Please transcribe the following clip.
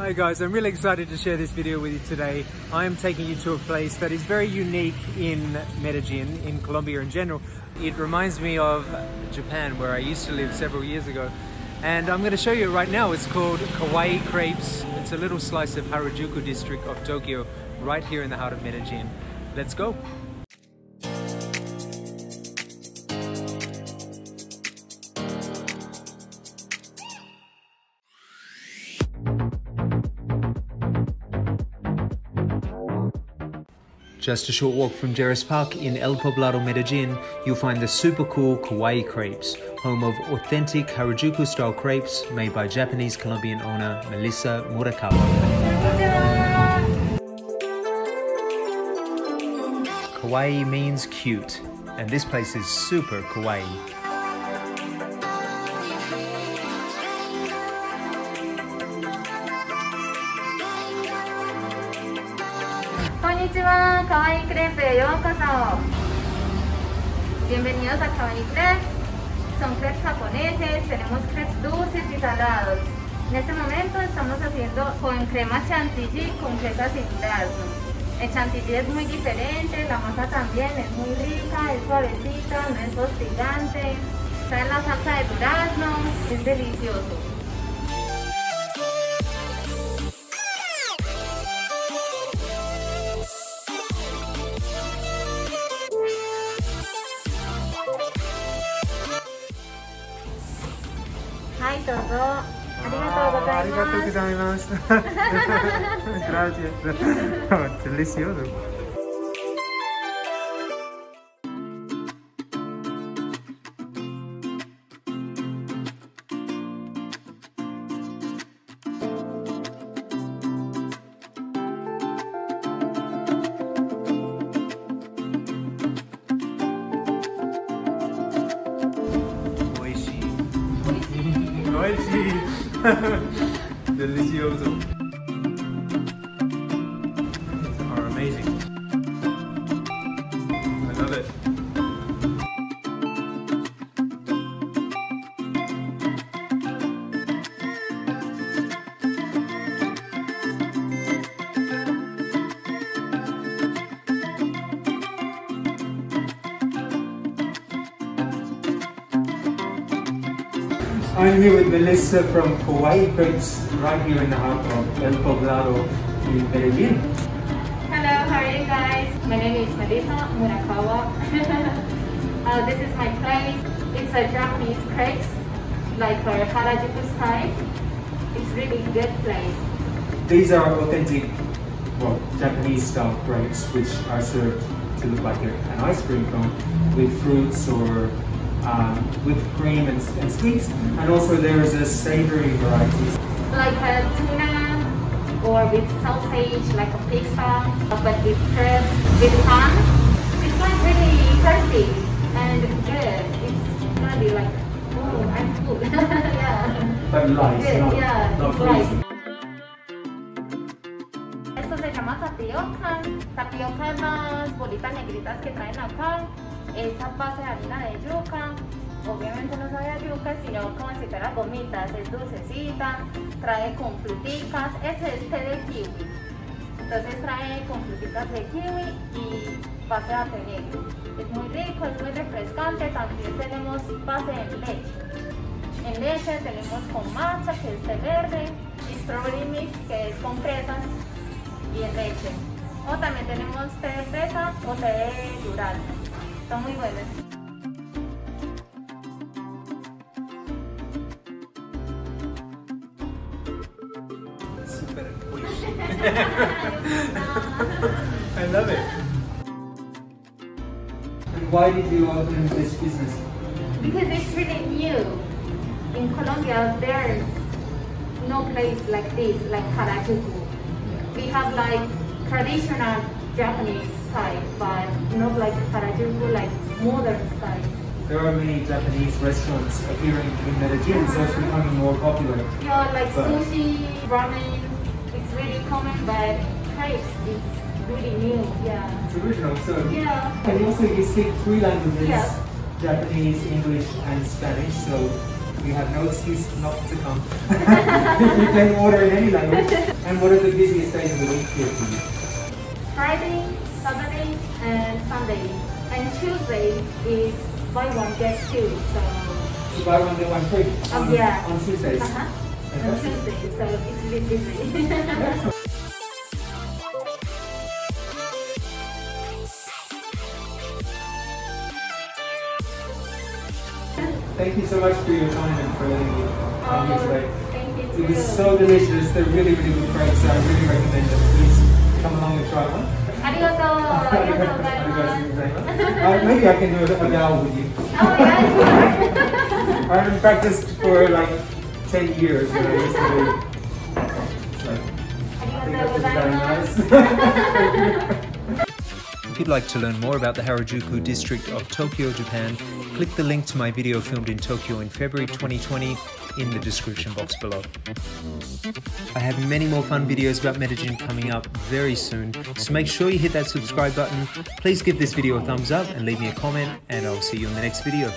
Hi guys, I'm really excited to share this video with you today. I am taking you to a place that is very unique in Medellin, in Colombia in general. It reminds me of Japan where I used to live several years ago. And I'm going to show you right now, it's called Kawaii Crepes. It's a little slice of Harajuku district of Tokyo, right here in the heart of Medellin. Let's go! Just a short walk from Lleras Park in El Poblado, Medellin, you'll find the super cool Kawaii Crepes, home of authentic Harajuku style crepes made by Japanese Colombian owner Melissa Murakawa. Kawaii means cute, and this place is super kawaii. んにちは、かわいいクレープへようこそ Bienvenidos a Kawaii Crepes Son crepes japoneses, tenemos crepes dulces y salados En este momento estamos haciendo con crema chantilly con fresas y durazno El chantilly es muy diferente, la masa también es muy rica, es suavecita, no es hostigante Está en la salsa de durazno, es delicioso どうぞありがとうございますありがとうございます Oishi. Delicioso. These are amazing. I'm here with Melissa from Kawaii Crepes, right here in the heart of El Poblado in Medellin. Hello, how are you guys? My name is Melissa Murakawa. uh, this is my place. It's a Japanese crepes, like our Harajuku style. It's really good place. These are authentic, well, Japanese style crepes, which are served to look like an ice cream cone with fruits or um, with cream and, and sweets. And also there's a savory variety. Like a tuna or with sausage, like a pizza, but with crepes, with ham. It's like really healthy and good. It's be like, oh, I'm full. yeah. But light, Good, not, yeah, not light. Esto se llama tapioca. Tapioca es las bolitas negritas que traen acá. Esa base de harina de yuca. Obviamente no sabe a yuca, sino como si fuera gomitas. Es dulcecita, trae con fruticas. Ese es té de kiwi. Entonces trae con fruticas de kiwi y base de ate negro. Es muy rico, es muy refrescante. También tenemos base en leche. En leche tenemos con matcha, que es té verde, y strawberry mix, que es con fresas y en leche. O también tenemos té de fresa o té de durazno. Muy buenos. Super I love it. And why did you open this business? Because it's really new. In Colombia, there is no place like this, like Harajuku. We have like traditional Japanese style, but not like Harajuku, like modern style. There are many Japanese restaurants appearing in Medellin, so it's becoming more popular. Yeah, like But- sushi, ramen, it's really common, but crepes is really new. Yeah. It's original, so. Yeah. And also you speak three languages, Yes. Japanese, English, and Spanish, so you have no excuse not to come. you can order in any language. And what are the busiest days of the week here for you? Friday, Saturday, and Sunday. And Tuesday is buy one get two. So You buy one, get one free Oh, on, yeah. on Tuesdays. uh-huh. on Tuesday, so it's a bit busy. Thank you so much for your time and for letting me come here Oh, today. thank you It was so delicious. They're really, really good crepes. So I really recommend them. Please come along and try one. ありがとう。ありがとうございます。 uh, maybe I can do a, a gal with you. Oh, yeah, I haven't practiced for like 10 years when I used to do. So, あ I り think がとうご that's ざい very ます。 nice. If you'd like to learn more about the Harajuku district of Tokyo, Japan, click the link to my video filmed in Tokyo in February 2020 in the description box below. I have many more fun videos about Medellin coming up very soon, so make sure you hit that subscribe button. Please give this video a thumbs up and leave me a comment, and I'll see you in the next video.